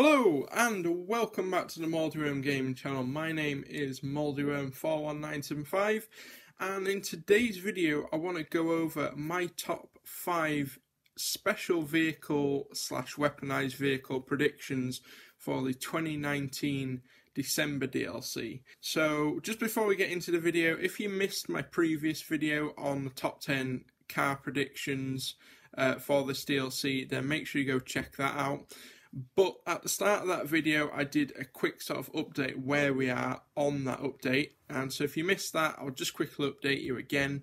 Hello and welcome back to the Mouldyworm Gaming channel. My name is Mouldyworm41975 and in today's video I want to go over my top 5 special vehicle slash weaponized vehicle predictions for the 2019 December DLC. So just before we get into the video, if you missed my previous video on the top 10 car predictions uh, for this DLC, then make sure you go check that out. But at the start of that video, I did a quick sort of update where we are on that update. And so if you missed that, I'll just quickly update you again.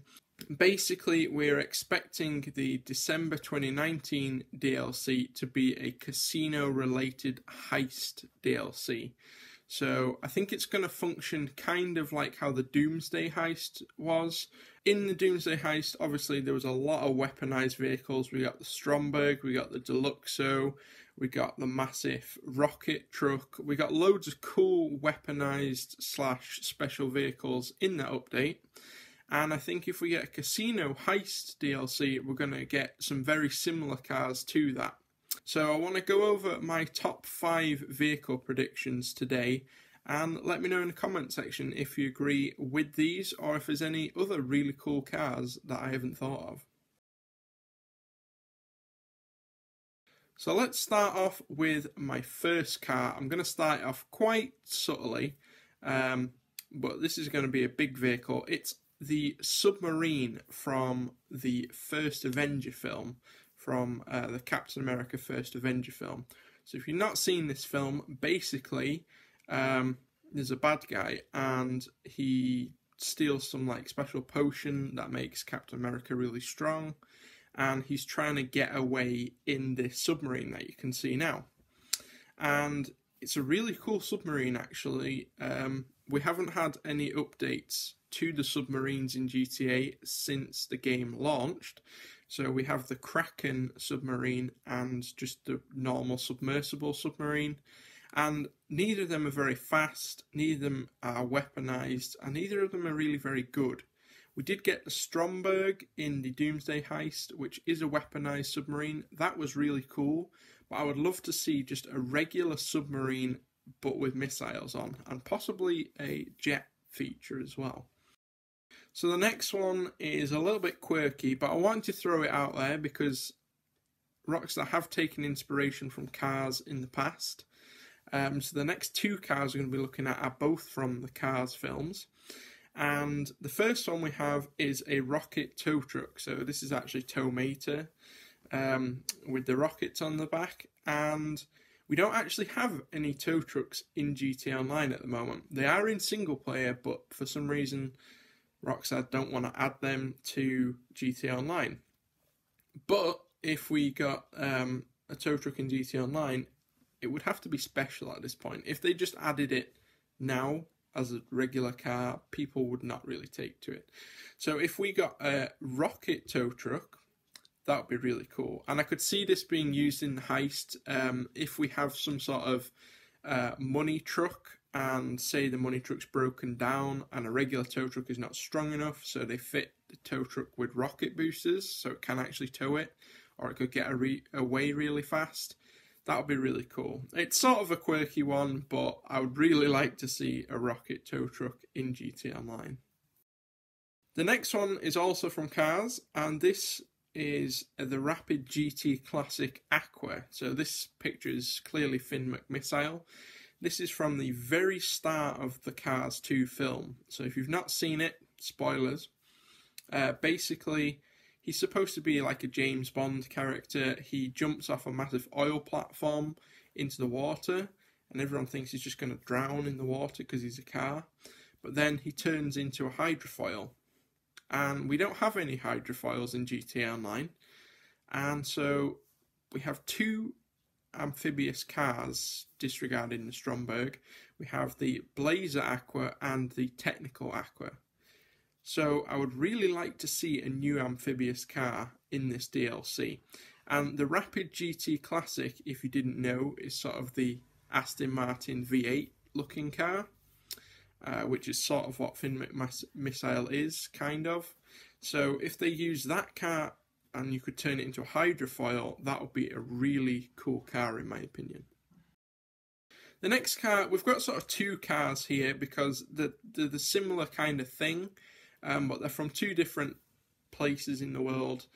Basically, we're expecting the December 2019 DLC to be a casino related heist DLC. So I think it's going to function kind of like how the Doomsday Heist was. In the Doomsday Heist, obviously, there was a lot of weaponized vehicles. We got the Stromberg, we got the Deluxo, we got the massive rocket truck. We got loads of cool weaponized slash special vehicles in that update. And I think if we get a casino heist DLC, we're going to get some very similar cars to that. So I want to go over my top five vehicle predictions today and let me know in the comment section if you agree with these or if there's any other really cool cars that I haven't thought of. So let's start off with my first car. I'm going to start off quite subtly, um, but this is going to be a big vehicle. It's the submarine from the first Avenger film, from uh, the Captain America First Avenger film. So if you've not seen this film, basically um, there's a bad guy and he steals some like special potion that makes Captain America really strong and he's trying to get away in this submarine that you can see now. And it's a really cool submarine, actually. Um, we haven't had any updates to the submarines in GTA since the game launched. So we have the Kraken submarine and just the normal submersible submarine. And neither of them are very fast, neither of them are weaponized, and neither of them are really very good. We did get the Stromberg in the Doomsday Heist, which is a weaponized submarine. That was really cool, but I would love to see just a regular submarine but with missiles on, and possibly a jet feature as well. So the next one is a little bit quirky, but I wanted to throw it out there because Rockstar have taken inspiration from cars in the past. Um, so the next two cars we're going to be looking at are both from the Cars films. And the first one we have is a rocket tow truck. So this is actually Tow Mater um, with the rockets on the back. And we don't actually have any tow trucks in GTA Online at the moment. They are in single player, but for some reason, Rockstar don't want to add them to GTA Online. But if we got um, a tow truck in GTA Online, it would have to be special at this point. If they just added it now, as a regular car, people would not really take to it. So if we got a rocket tow truck, that would be really cool. And I could see this being used in heist um, if we have some sort of uh, money truck and say the money truck's broken down and a regular tow truck is not strong enough, so they fit the tow truck with rocket boosters so it can actually tow it, or it could get re- away really fast. That would be really cool. It's sort of a quirky one, but I would really like to see a rocket tow truck in GT Online. The next one is also from Cars, and this is the Rapid GT Classic Aqua. So this picture is clearly Finn McMissile. This is from the very start of the Cars 2 film. So if you've not seen it, spoilers. Uh, basically, He's supposed to be like a James Bond character. He jumps off a massive oil platform into the water, and everyone thinks he's just going to drown in the water because he's a car. But then he turns into a hydrofoil, and we don't have any hydrofoils in GTA Online, and so we have two amphibious cars disregarding the Stromberg. We have the Blazer Aqua and the Technical Aqua. So I would really like to see a new amphibious car in this DLC. And the Rapid GT Classic, if you didn't know, is sort of the Aston Martin V8 looking car, uh, which is sort of what Finn McMissile is, kind of. So if they use that car and you could turn it into a hydrofoil, that would be a really cool car in my opinion. The next car, we've got sort of two cars here because they're, they're the similar kind of thing, um, but they're from two different places in the world.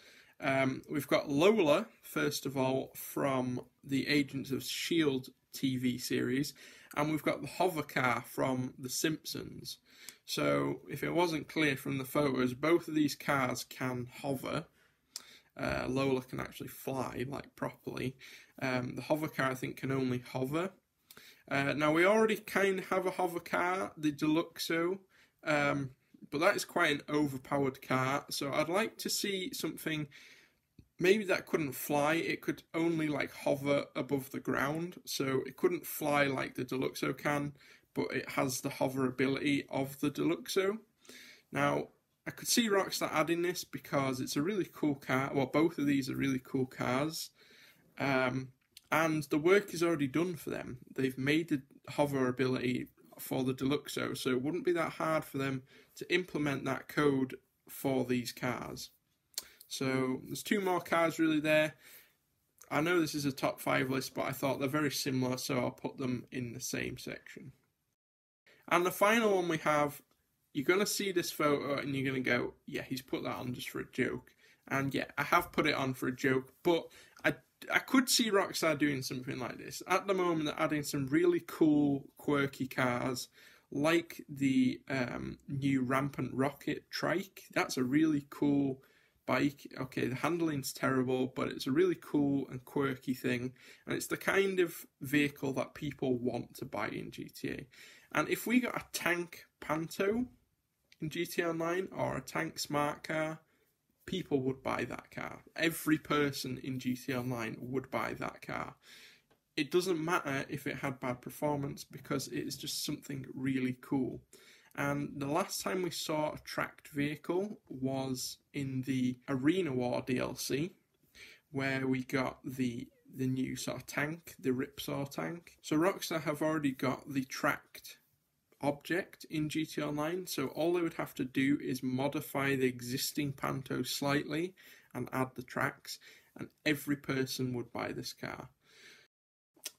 Um, we've got Lola, first of all, from the Agents of S.H.I.E.L.D. TV series, and we've got the hover car from The Simpsons. So, if it wasn't clear from the photos, both of these cars can hover. Uh, Lola can actually fly, like properly. Um, the hover car, I think, can only hover. Uh, now, we already kind of have a hover car, the Deluxo, um, but that is quite an overpowered car. So, I'd like to see something maybe that couldn't fly. It could only like hover above the ground, so it couldn't fly like the Deluxo can, but it has the hover ability of the Deluxo. Now, I could see Rockstar adding this because it's a really cool car. Well, both of these are really cool cars. Um, and the work is already done for them. They've made the hover ability for the Deluxo, so it wouldn't be that hard for them to implement that code for these cars. So there's two more cars really there. I know this is a top five list, but I thought they're very similar, so I'll put them in the same section. And the final one we have, you're going to see this photo and you're going to go, yeah, he's put that on just for a joke. And yeah, I have put it on for a joke, but I, could see Rockstar doing something like this. At the moment, they're adding some really cool, quirky cars, like the um, new Rampant Rocket Trike. That's a really cool bike. Okay, the handling's terrible, but it's a really cool and quirky thing, and it's the kind of vehicle that people want to buy in GTA. And if we got a tank Panto in GTA Online or a tank smart car, people would buy that car. Every person in GTA Online would buy that car. It doesn't matter if it had bad performance because it is just something really cool. And the last time we saw a tracked vehicle was in the Arena War DLC, where we got the the new sort of tank, the Ripsaw tank. So Rockstar have already got the tracked object in GTA Online, so all they would have to do is modify the existing Panto slightly and add the tracks, and every person would buy this car.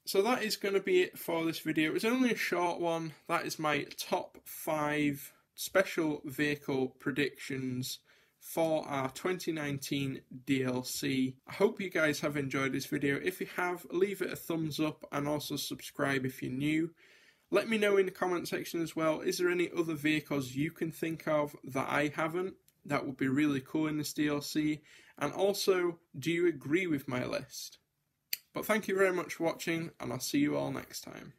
So that is going to be it for this video. It was only a short one. That is my top five special vehicle predictions for our 2019 DLC. I hope you guys have enjoyed this video. If you have, leave it a thumbs up and also subscribe if you're new. Let me know in the comment section as well, is there any other vehicles you can think of that I haven't? That would be really cool in this DLC. And also, do you agree with my list? But thank you very much for watching, and I'll see you all next time.